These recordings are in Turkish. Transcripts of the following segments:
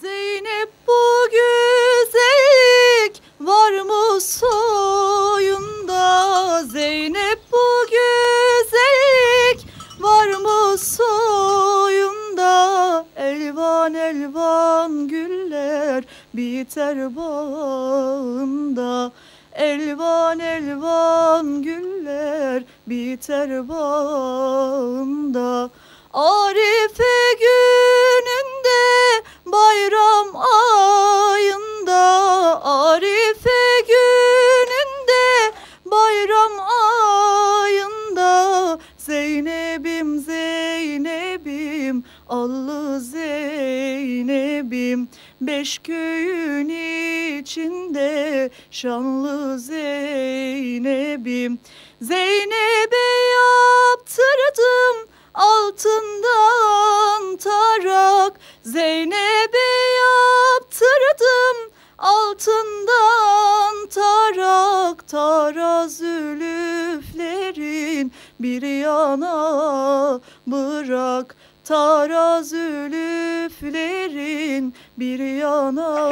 Zeynep bu güzellik var mı soyunda? Zeynep bu güzellik var mı soyunda? Elvan elvan güller biter bağında. Elvan elvan güller biter bağında. Arife gününde köyün içinde şanlı Zeynep'im. Zeynep'e yaptırdım altından tarak. Zeynep'e yaptırdım altından tarak. Taraz ülüflerin bir yana bırak. Taraz ülüflerin bir yana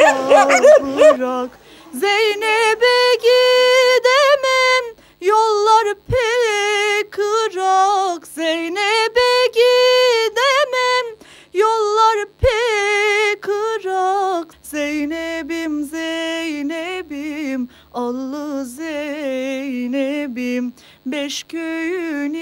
bırak. Zeynep'e gidemem yollar pek kırak. Zeynep'e gidemem yollar pek kırak. Zeynep'im Zeynep'im allı Zeynep'im. Beş köyün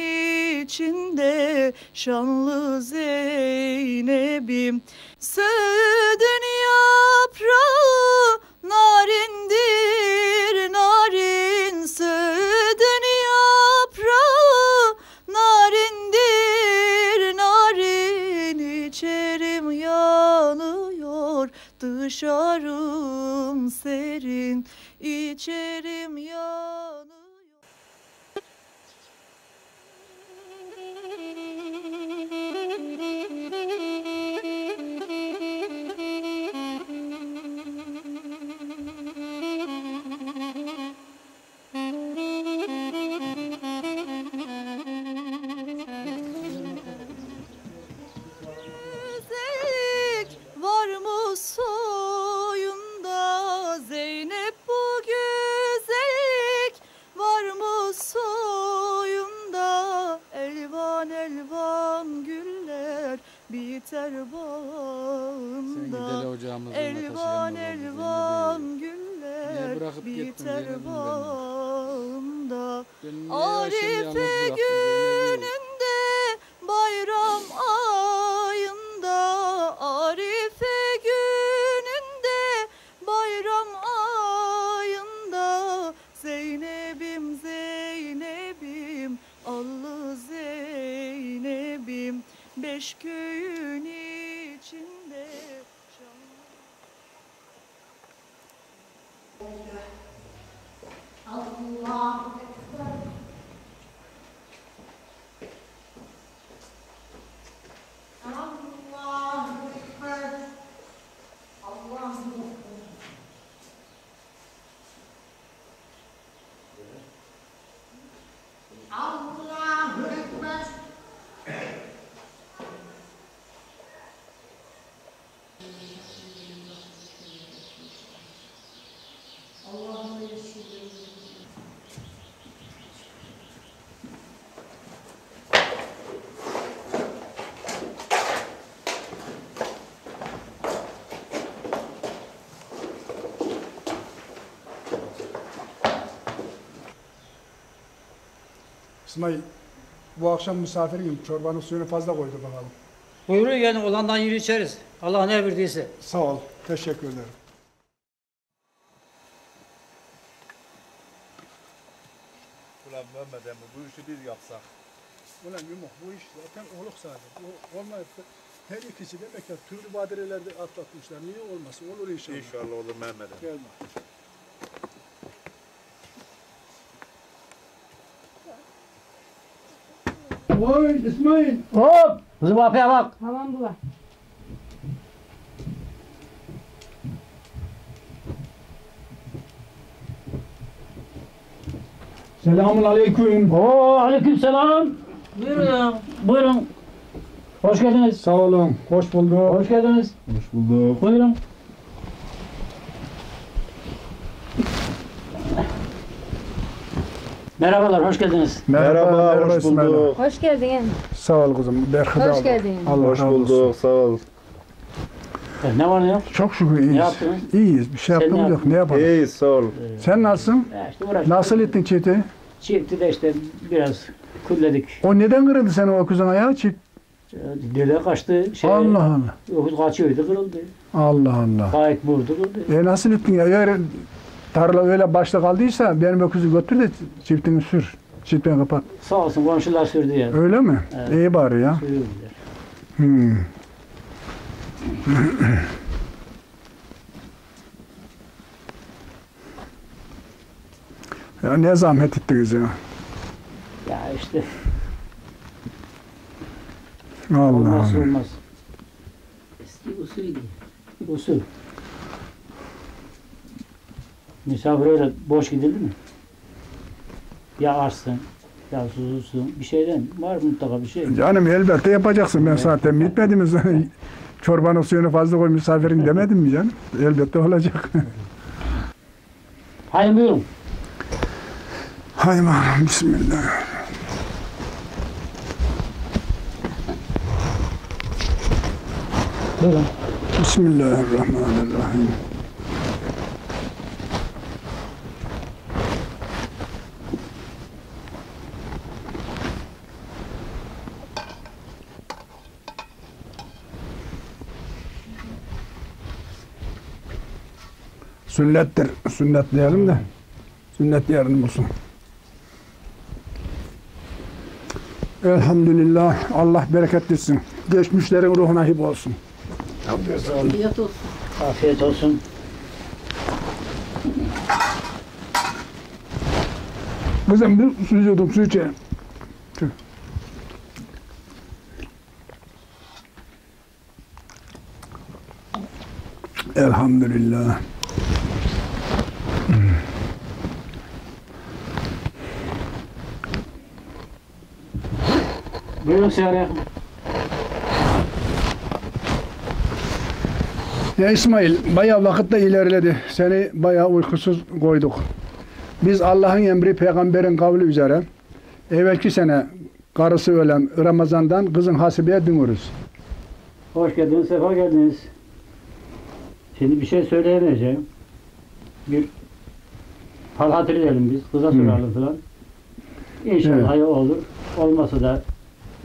içinde şanlı Zeynep'im Söğüdün yaprağı narindir narin. Söğüdün yaprağı narindir narin. İçerim yanıyor dışarım serin biter yalnız Arife bıraktım Zeynep'i? gününde bayram ayında Arife gününde bayram ayında Zeynep'im Zeynep'im allı Zeynep'im Beş köyün içinde şanlı İsmail, bu akşam misafirim. Çorbanın suyunu fazla koydu bakalım. Buyurun yani olandan yürü içeriz. Allah ne verdiyse. Sağ ol, teşekkür ederim. Ulan Mehmet emmi bu işi biz yapsak. Ulan yumuk bu iş zaten oluk sadece. Bu olmayıp da her ikisi de bekar. Türlü badirelerde atlatmışlar. Niye olmasın? Olur inşallah. İnşallah olur Mehmet emmi. Gelme. Oy İsmail. Hop! Kızım kapıya bak. Tamam baba. Selamun aleyküm. Oo aleyküm selam. Buyurun. Buyurun. Hoş geldiniz. Sağ olun. Hoş bulduk. Hoş geldiniz. Hoş bulduk. Buyurun. Merhabalar, hoş geldiniz. Merhaba, hoş İsmail. bulduk. Hoş geldin. Sağ ol kızım. Berkede Hoş geldin. Allah Hoş bulduk, sağ ol. E, Ne var ne yok? Çok şükür iyiyiz. Ne yaptınız? İyiyiz. Bir şey yaptığımız yok. Ne yapalım? İyi, sağ ol. Sen nasılsın? İşte uğraştık. Nasıl ettin çifti? Çifti de işte biraz kulledik. O neden kırıldı senin o kızın ayağı? Çift. Dede kaçtı. Şey, Allah Allah. Öküz kaçıyordu kırıldı. Allah Allah. Gayet vurdu kırıldı. E nasıl ettin ya? Eğer tarla öyle başta kaldıysa benim öküzü götür de çiftini sür. Çiftini kapat. Sağ olsun komşular sürdü ya. Öyle mi? Evet. İyi bari ya. Sürüyorlar. Hmm. ya ne zahmet ettiniz ya. Ya işte Allah olmaz Allah. olmaz. Eski usulü. Usul. Misafir öyle boş gidilir mi? Ya açsın, ya susuzsun. Bir şeyden var mutlaka bir şey. Canım elbette yapacaksın. Ben zaten bitmediniz. Çorbanın suyunu fazla koy misafirin demedim mi canım? Elbette olacak. Hayır buyurun. Hay bakalım bismillah. Buyurun. Bismillahirrahmanirrahim. Sünnettir. Sünnet diyelim de. Sünnet yarın olsun. Elhamdülillah. Allah bereket etsin. Geçmişlerin ruhuna hib olsun. Afiyet olsun. Kızım bir su yudum su içelim. Tüh. Elhamdülillah. Buyurun Seher Ya İsmail, bayağı vakitte ilerledi. Seni bayağı uykusuz koyduk. Biz Allah'ın emri, peygamberin kavli üzere evvelki sene karısı ölen Ramazan'dan kızın hasibeye dönürüz. Hoş geldiniz, sefa geldiniz. Şimdi bir şey söyleyemeyeceğim. Bir hal hatır edelim biz, kıza soralım falan. İnşallah Evet. olur. Olmasa da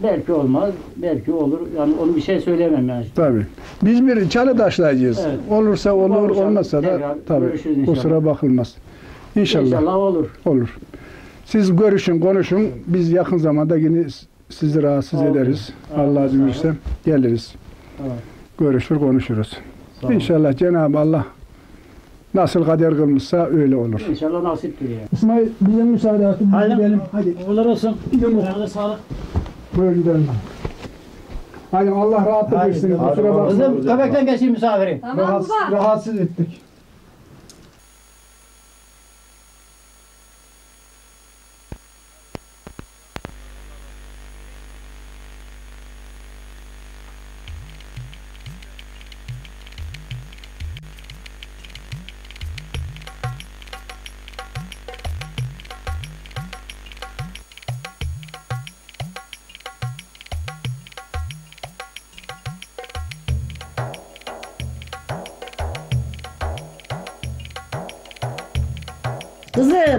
belki olmaz, belki olur. Yani onu bir şey söyleyemem yani. Tabii. Biz bir çalı taşlayacağız. Evet. Olursa olur, Olursa olmazsa da tabii kusura bakılmaz. İnşallah, İnşallah olur. olur. Siz görüşün, konuşun. Biz yakın zamanda yine sizi rahatsız Oldu. ederiz. Allah izin verirse geliriz. Evet. Görüşür, konuşuruz. İnşallah Cenab-ı Allah nasıl kader kılmışsa öyle olur. İnşallah nasiptir yani. İsmail bize müsaade et. Biz Haydi. gidelim. Hadi Uğurlar olsun. Da sağlık. Buyur gidelim. Hadi Allah rahatlık versin. Kusura bakma. Kızım köpekten geçeyim misafiri. Tamam Rahatsız, baba. rahatsız ettik.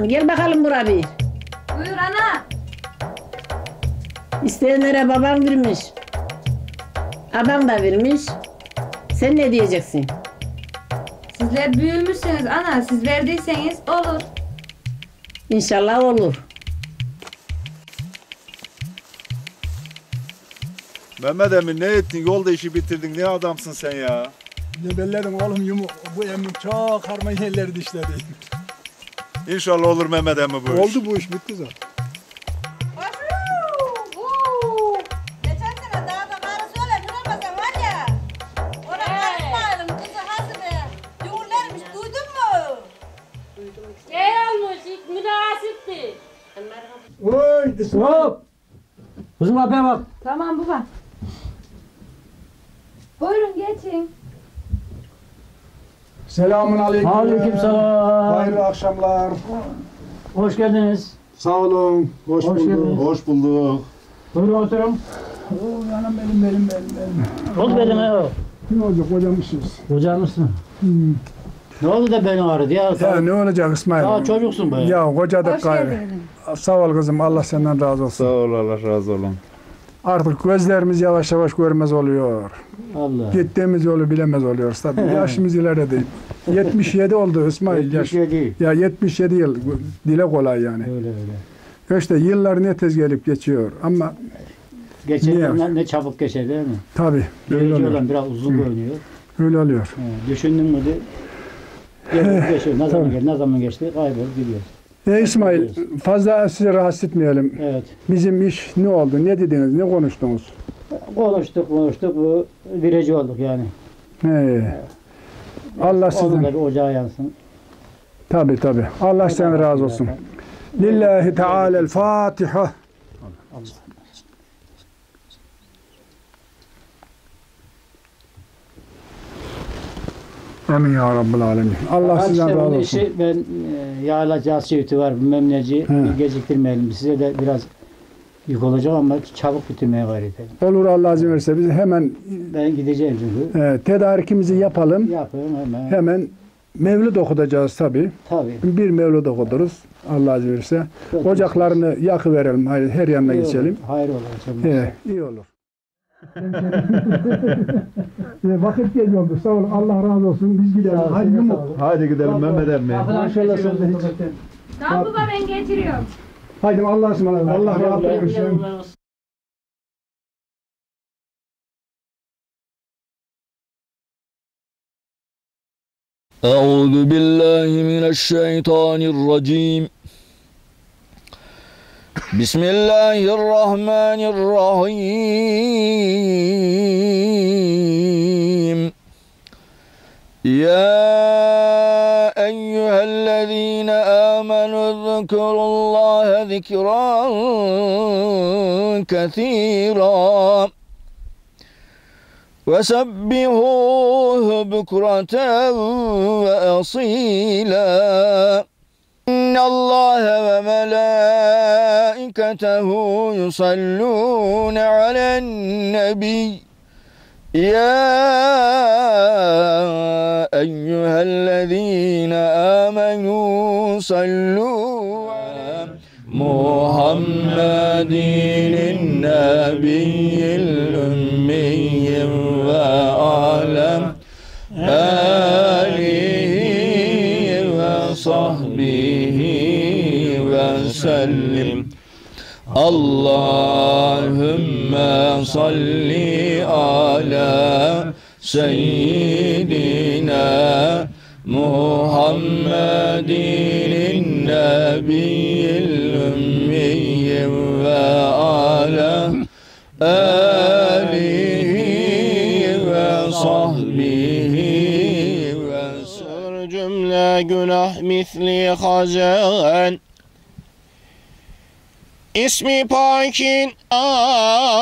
Kızım gel bakalım buraya bir. Buyur ana. İsteyenlere babam vermiş. Abam da vermiş. Sen ne diyeceksin? Sizler büyümüşsünüz ana. Siz verdiyseniz olur. İnşallah olur. Mehmet Emin ne ettin? Yolda işi bitirdin. Ne adamsın sen ya? Gebelledim oğlum yumu. Bu emin çok harman yerleri dişledi. İnşallah olur Mehmet Emin bu iş. Oldu bu iş bitti zaten. Oy, Hop! Kızım abi bak. Tamam baba. Buyurun geçin. Selamun aleyküm. Aleykümselam. Hayırlı akşamlar. Hoş geldiniz. Sağ olun. Hoş, Hoş bulduk. geldiniz. Hoş bulduk. Buyurun oturun. Oo, yanım benim benim benim benim. Hoş geldin ya. Ne olacak kocamışız. Hocam mısın? Ne oldu da beni aradı ya? Ya ne olacak İsmail? Daha çocuksun be. Ya kocadık gayrı. Sağ ol kızım. Allah senden razı olsun. Sağ ol Allah razı olsun. Artık gözlerimiz yavaş yavaş görmez oluyor. Allah. Gittiğimiz yolu bilemez oluyoruz tabii. Yaşımız ileride değil. 77 oldu İsmail yaş. 77. Ya 77 yıl dile kolay yani. Öyle öyle. İşte yıllar ne tez gelip geçiyor ama Geçenler ne çabuk geçer değil mi? tabii öyle oluyor. olan biraz uzun görünüyor. Öyle oluyor. He, düşündün mü de geçiyor. Ne zaman geldi, ne zaman geçti kaybolup gidiyor. E İsmail fazla sizi rahatsız etmeyelim. Evet. Bizim iş ne oldu? Ne dediniz? Ne konuştunuz? Konuştuk konuştuk. Vireci olduk yani. He. Allah Onun da sizden. ocağı yansın. Tabii tabii. Allah sizden razı olsun. Lillahi Teala'l Fatiha. Amin ya Rabbel Alemin. Allah Hadi sizden işte razı olsun. işi ben e, yağla casiyeti var bilmem neci geciktirmeyelim. Size de biraz yük olacak ama çabuk bitirmeye gayret edelim. Olur Allah izin verirse biz hemen Ben gideceğim çünkü. e, tedarikimizi yapalım. Yapıyorum hemen. Hemen mevlid okutacağız tabii. Tabii. Bir mevlid okuduruz. Allah izin verirse. Ocaklarını yakıverelim. Hayır, her yanına İyi geçelim. olur, Hayır olur. canım. He, iyi olur. E, Vakit geliyordu. Sağ ol. Allah razı olsun. Biz gidelim. Sağ ol, Hadi sağ ol. yumuk. Hadi gidelim Mehmet emmi. Maşallah sen de hiç. Tamam baba ben getiriyorum. Haydi Allah'a ısmarladık. Allah Güle razı güle. olsun. أعوذ بالله من الشيطان الرجيم بسم الله الرحمن الرحيم. يا أيها الذين آمنوا اذكروا الله ذكرا كثيرا وسبحوه بكرة وأصيلا. إن الله وملائكته يصلون على النبي. يا أيها الذين آمنوا صلوا على محمد النبي الأمي وعلى آله وصحبه وسلم. Allahümme salli ala seyyidina Muhammedin nebiyyil ümmiyyi ve ala alihi ve sahbihi ve sır cümle günah misli hazen. İsmi pakin ayrışır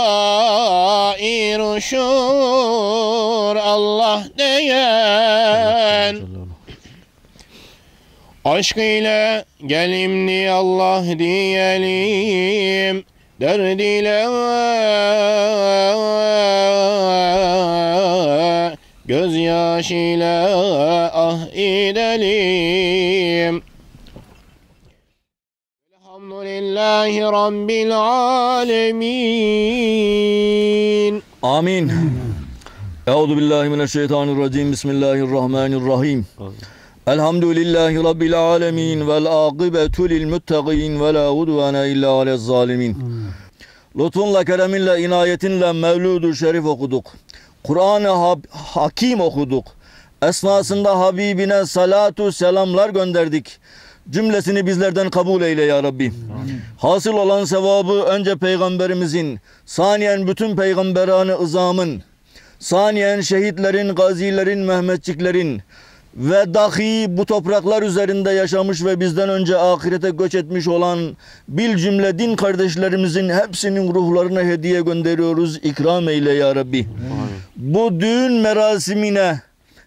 Allah diyen. Aşk ile gelimli Allah diyelim Derd ile gözyaş ile ah edelim Elhamdülillahi Rabbil alemin. Amin. Euzu billahi mineşşeytanirracim. Bismillahirrahmanirrahim. Elhamdülillahi Rabbil alemin. Vel akibetu lil muttaqin ve la udvane illa alez zalimin. Lütfunla, kereminle, inayetinle Mevlud-u Şerif okuduk. Kur'an-ı Hakim okuduk. Esnasında Habibine salatu selamlar gönderdik. Cümlesini bizlerden kabul eyle ya Rabbi. Hasıl olan sevabı önce peygamberimizin, saniyen bütün peygamberane ızamın, saniyen şehitlerin, gazilerin, Mehmetçiklerin ve dahi bu topraklar üzerinde yaşamış ve bizden önce ahirete göç etmiş olan bil cümle din kardeşlerimizin hepsinin ruhlarına hediye gönderiyoruz. İkram eyle ya Rabbi. bu düğün merasimine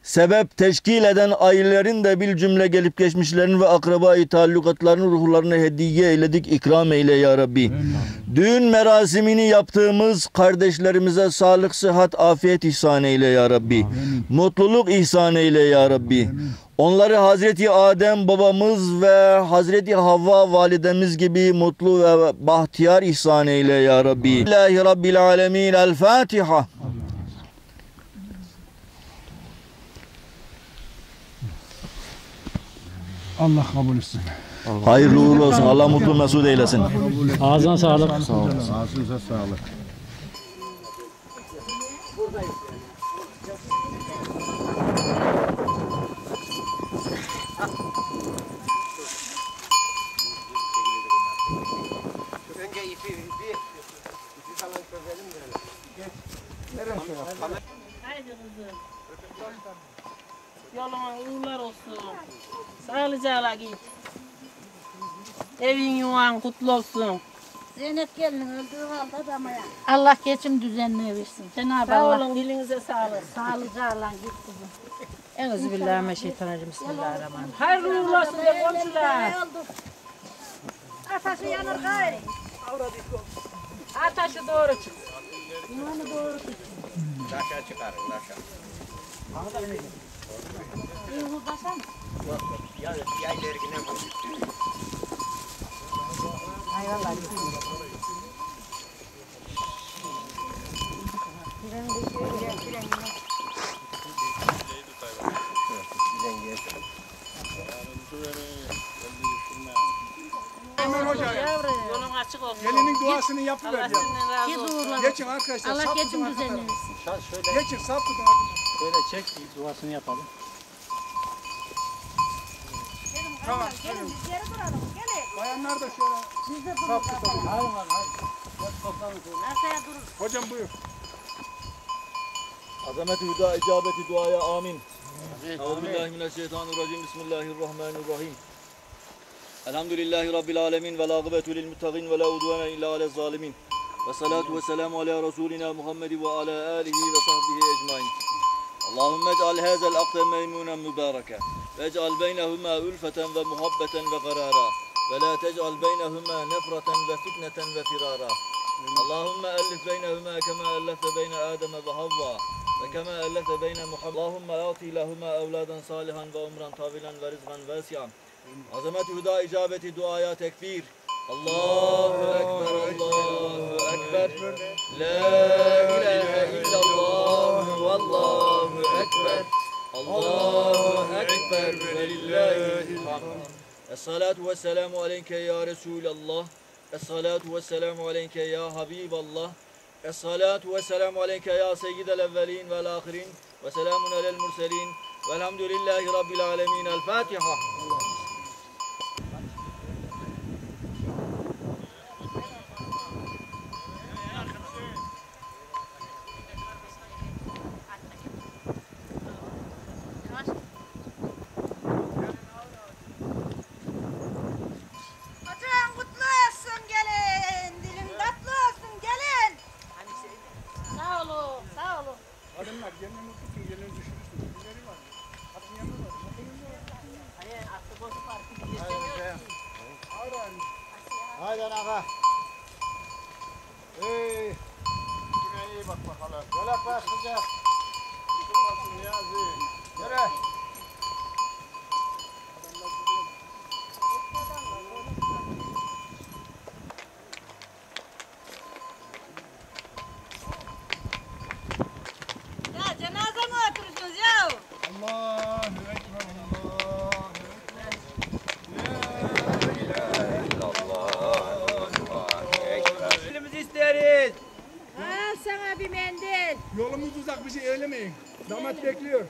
sebep teşkil eden ailelerin de bir cümle gelip geçmişlerin ve akrabayı taallukatlarını ruhlarına hediye eyledik ikram eyle ya Rabbi. Düğün merasimini yaptığımız kardeşlerimize sağlık, sıhhat, afiyet ihsan eyle ya Rabbi. Mutluluk ihsan eyle ya Rabbi. Onları Hazreti Adem babamız ve Hazreti Havva validemiz gibi mutlu ve bahtiyar ihsan eyle ya Rabbi. İlahi Rabbil Alemin. El Fatiha. Allah kabul etsin. Hayırlı uğurlu olsun. Allah mutlu mesut eylesin. Ağzına sağlık. Ağzınıza sağlık. Haydi kızım. Yoluna uğurlar olsun. Sağlıcakla git. Evin yuvan kutlu olsun. Zeynep gelinin öldüğü halde adamaya. Allah geçim düzenini versin. Cenab-ı Sağ Allah olun dilinize sağlık. sağlıcakla git kızım. Euzubillahimineşşeytanirracim. Bismillahirrahmanirrahim. Hayırlı uğurlu olsun de komşular. Atası yanır gayrı. Ataşı doğru çık. Ömer Hoca Yolun açık olsun. Gelinin duasını yapıver ya. Geçin arkadaşlar. Allah tarafa. versin. Geçin sap tutun. Şöyle çek duasını yapalım. Tamam. Gelin biz geri duralım. Gelin. Bayanlar da şöyle Biz de sap dururuz. tutalım. Arkaya dururuz. Hocam buyur. Azameti hüda icabeti duaya amin. Euzubillahimineşşeytanirracim. Bismillahirrahmanirrahim. Elhamdülillahi Rabbil alemin ve lâgıbetu lil muttaqin ve la udvane illa alel zalimin. Ve salatu ve selamu ala Resulina Muhammed ve ala alihi ve sahbihi ecmain. اللهم اجعل هذا العقد ميمونا مباركا واجعل بينهما ألفة ومحبة وقرارا ولا تجعل بينهما نفرة وفتنة وفرارا. اللهم ألف بينهما كما ألفت بين آدم وحواء وكما ألفت بين محمد. اللهم أعطي لهما أولادا صالحا وعمرا طويلا ورزقا واسعا. عظمة هدى إجابة دعايا تكفير الله أكبر الله أكبر. لا إله إلا الله. والله أكبر. الله أكبر. ولله الحمد. الصلاة والسلام عليك يا رسول الله. الصلاة والسلام عليك يا حبيب الله. الصلاة والسلام عليك يا سيد الأولين والآخرين. وسلام على المرسلين. والحمد لله رب العالمين. الفاتحة. Şey eylemeyin. Damat bekliyor.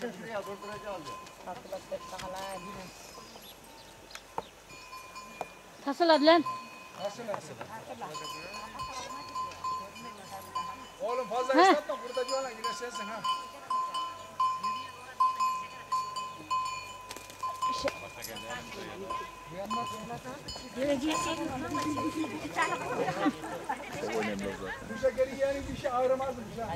Gelsin şuraya durduracağım. Tasıladı lan. Oğlum fazla ıslatma burada diyorlar yine sensin ha. Bu şekeri yeğenin bir şey ağrımazmış ha.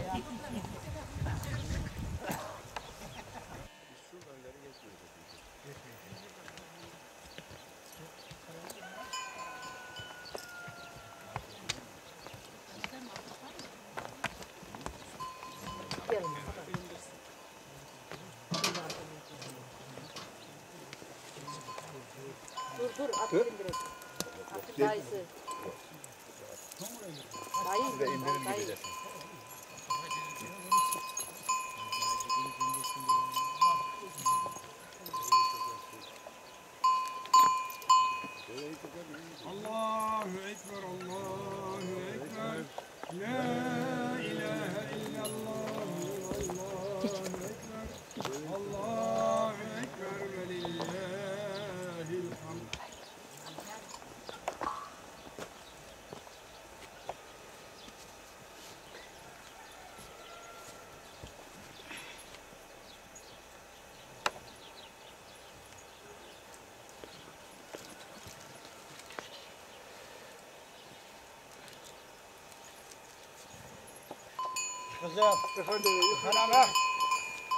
Kızım. Efendim. Anam ha.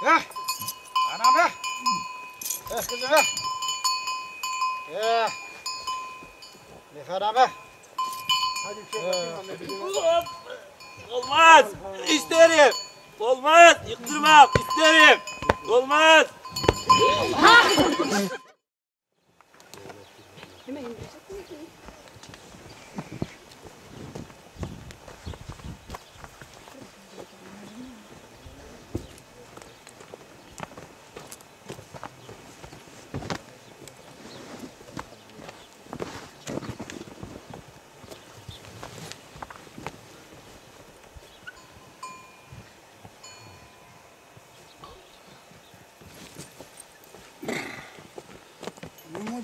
Heh. Anam ha. Eh kızım ha. Eh. Ne anam ha. Hadi bir şey anneciğim. Olmaz. İsterim. Olmaz. Yıktırmam. İsterim. Olmaz. Ama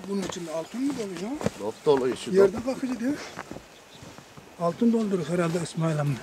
bunun içinde altın mı dolu ya? Dop dolu işi. Yerden bakıcı değil. Altın doldurur herhalde İsmail amca.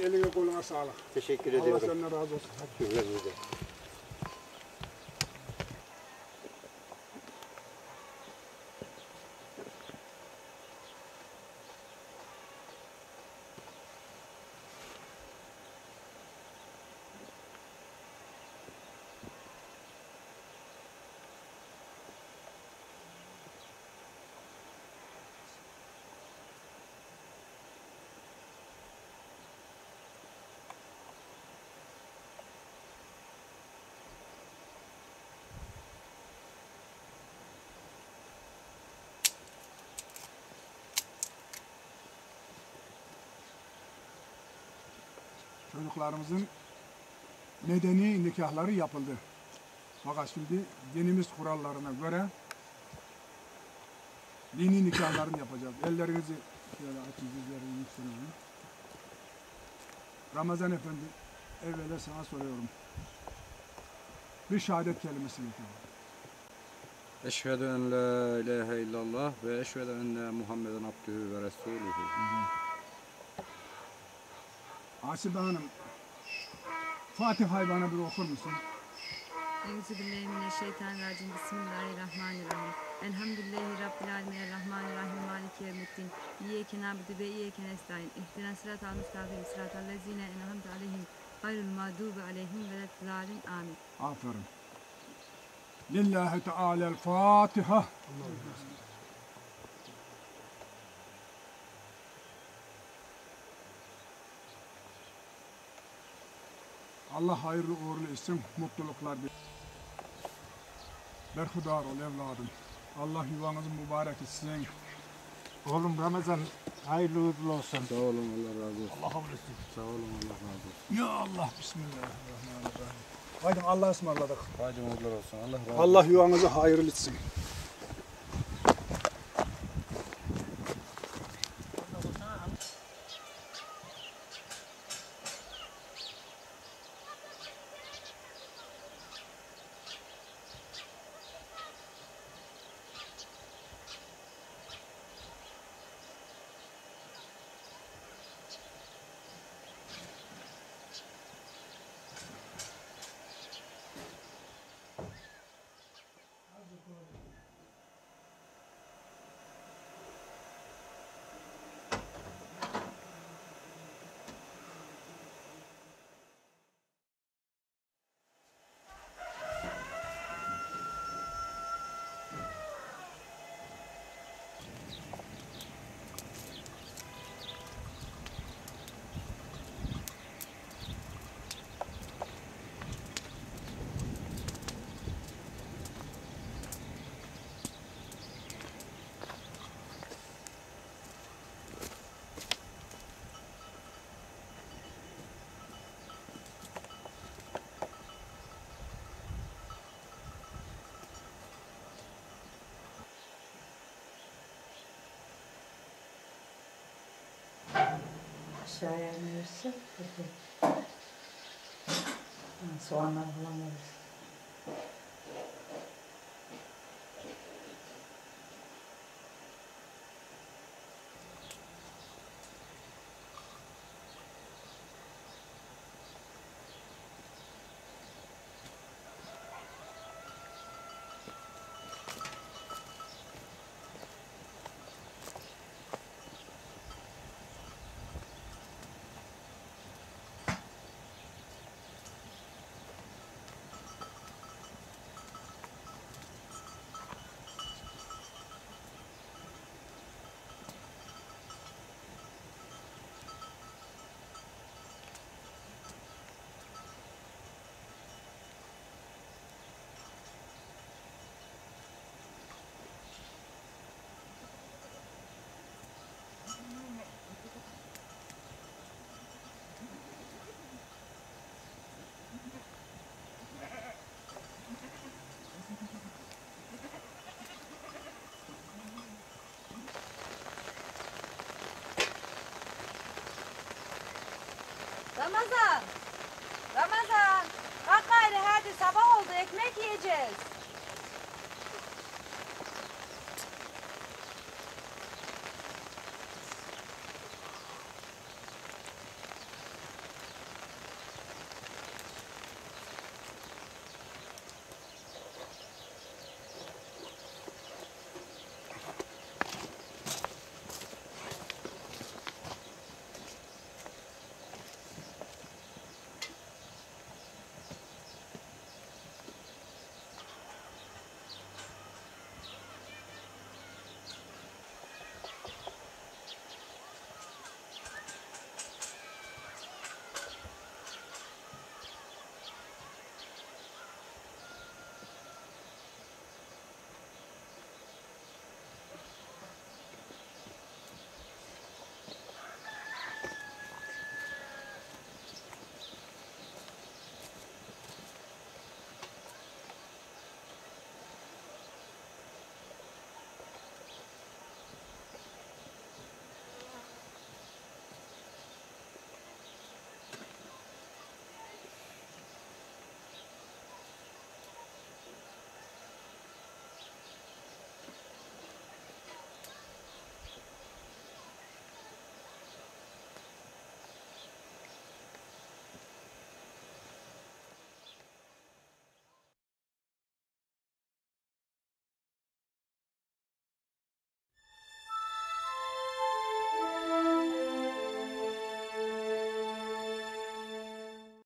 Eline koluna sağlık. Teşekkür Allah ediyorum. senden razı olsun. Güzel Çocuklarımızın medeni nikahları yapıldı. Fakat şimdi dinimiz kurallarına göre dini nikahlarını yapacağız. Ellerinizi şöyle açın, dizleri yükselin. Ramazan Efendi, evvela sana soruyorum. Bir şehadet kelimesi getir. Eşhedü en la ilahe illallah ve eşhedü enne Muhammeden abdühü ve resuluhu. Asibe Hanım, Fatiha'yı bana bir okur musun? Euzubillahimineşşeytanirracim. Bismillahirrahmanirrahim. Elhamdülillahi Rabbil alemin. Errahmanirrahim. Maliki yevmiddin. İyyeke na'budu ve iyyeke nestaîn. İhdina sıratal müstakîm. Sıratal lezîne en'amte aleyhim. Gayril mağdubi aleyhim ve leddâlin. Amin. Aferin. Lillahi Teala'l Fatiha. Allah hayırlı uğurlu etsin, mutluluklar bir. Berhudar ol evladım. Allah yuvanızı mübarek etsin. Oğlum Ramazan hayırlı uğurlu olsun. Sağ olun Allah razı olsun. Allah kabul etsin. Sağ olun Allah razı olsun. Ya Allah, Bismillahirrahmanirrahim. Haydi Allah'a ısmarladık. Haydi mutlular olsun. Allah razı olsun. Allah yuvanızı hayırlı etsin. Aşağıya inerse soğanlar falan verirsin. Ramazan. Ramazan. Kalk gayrı hadi sabah oldu ekmek yiyeceğiz.